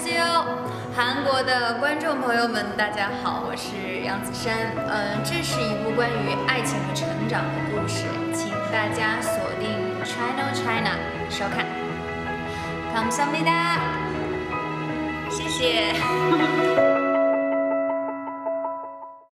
see you 韩国的观众朋友们大家好我是杨子姗嗯这是一部关于爱情和成长的故事请大家锁定 china china 收看。Come sammy 谢谢。